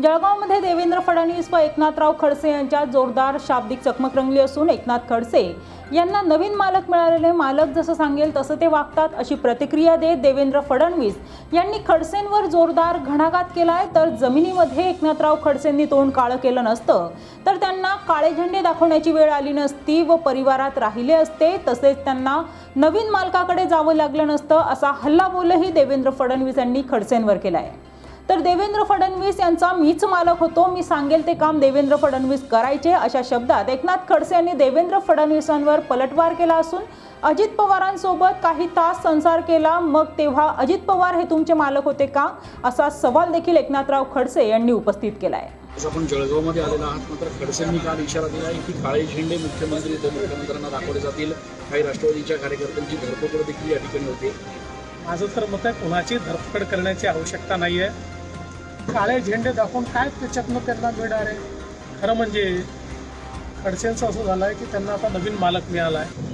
जळगावमध्ये देवेंद्र फडणवीस व एकनाथराव खडसे यांच्यात जोरदार शाब्दिक चकमक रंगली असून एकनाथ खडसे यांना नवीन मालक मिळालेले मालक जसं सांगेल तसं ते वागतात अशी प्रतिक्रिया देत देवेंद्र फडणवीस यांनी खडसेंवर जोरदार घणाघात केला आहे तर जमिनीमध्ये एकनाथराव खडसेंनी तोंड काळं केलं नसतं. तर त्यांना काळे झेंडे दाखवण्याची वेळ आली नसती व परिवारात राहिले असते. तसेच त्यांना नवीन मालकाकडे जावं लागलं नसतं असा हल्लाबोलही देवेंद्र फडणवीस यांनी खडसेंवर केलाय. तर देवेंद्र फडणवीस यांचा मीच मालक होतो. मी सांगेल ते काम देवेंद्र फडणवीस करायचे. अशा शब्दात एकनाथ खडसे यांनी देवेंद्र फडणवीसांवर पलटवार केला असून अजित पवारांसोबत काही तास संसार केला. मग तेव्हा अजित पवार हे तुमचे मालक होते का? असा सवाल देखील एकनाथराव खडसे यांनी उपस्थित केलाय. आज आपण जळगावमध्ये आलेलो आहात मात्र खडसेंनी काल इशारा दिला आहे की काळे झेंडे मुख्यमंत्री मुख्यमंत्र्यांना दाखवले जातील. काही राष्ट्रवादीच्या कार्यकर्त्यांची धरपकड देखील या ठिकाणी होते. माझं तर मत आहे कोणाची धरपकड करण्याची आवश्यकता नाही आहे काळे झेंडे दाखवून काय त्याच्यातनं त्यांना मिळणार आहे? खरं म्हणजे खडसेंचं असं झालं आहे की त्यांना आता नवीन मालक मिळाला आहे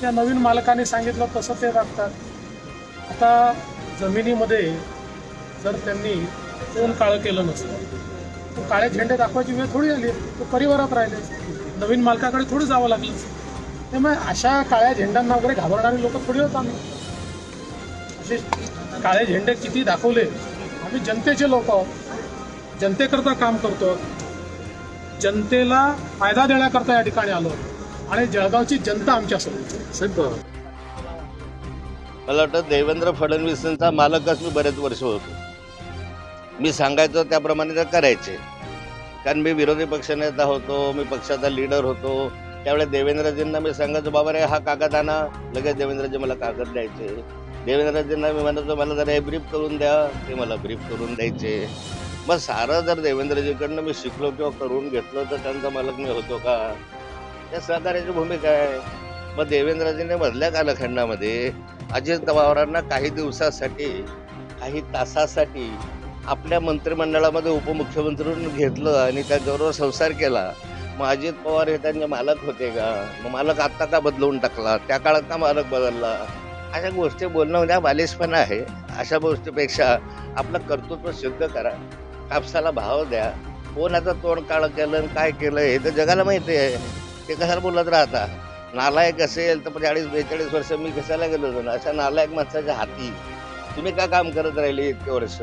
त्या नवीन मालकाने सांगितलं तसं ते वागतात आता जमिनीमध्ये जर त्यांनी कोण काळं केलं नसतं तर काळे झेंडे दाखवायची वेळ थोडी आली तो परिवारात राहिले. नवीन मालकाकडे थोडी जावं लागलं. त्यामुळे अशा काळ्या झेंड्यांना वगैरे घाबरणारी लोक थोडी होत आम्ही. असे काळे झेंडे किती दाखवले आम्ही जनतेचे लोक आहोत. जनतेकरता काम करतो. जनतेला फायदा देण्याकरता या ठिकाणी आलो. आणि जळगावची जनता आमच्यासोबत सिद्ध मला वाटतं देवेंद्र फडणवीसांचा मालकच मी बरेच वर्ष होतो मी सांगायचं त्याप्रमाणे ते करायचे. कारण मी विरोधी पक्षनेता होतो मी पक्षाचा लीडर होतो. त्यावेळेस देवेंद्रजींना मी सांगायचो बाबा रे हा कागद आणा. लगेच देवेंद्रजी मला कागद द्यायचे. देवेंद्रजींना मी म्हणतो मला जरा हे ब्रीफ करून द्या. ते मला ब्रीफ करून द्यायचे. मग सारं जर देवेंद्रजीकडनं मी शिकलो किंवा करून घेतलं तर त्यांचा मालक मी होतो का? त्या सहकार्याची भूमिका आहे. मग देवेंद्रजीने मधल्या कालखंडामध्ये अजित पवारांना काही दिवसासाठी काही तासासाठी आपल्या मंत्रिमंडळामध्ये उपमुख्यमंत्री म्हणून घेतलं आणि त्याच्याबरोबर संसार केला. मग अजित पवार हे त्यांचे मालक होते का? मग मालक आत्ता का बदलवून टाकला? त्या काळात का मालक बदलला? अशा गोष्टी बोलणं म्हणजे बालिशपणा आहे. अशा गोष्टीपेक्षा आपलं कर्तृत्व सिद्ध करा. कापसाला भाव द्या. कोणाचं तोंड काळं केलं आणि काय केलं हे तर जगाला माहिती आहे. ते कशाला बोलत राहता? नालायक असेल तर चाळीस बेचाळीस वर्ष मी कशाला गेलो होतो ना अशा नालायक माणसाच्या हाती. तुम्ही का काम करत राहिले इतके वर्ष?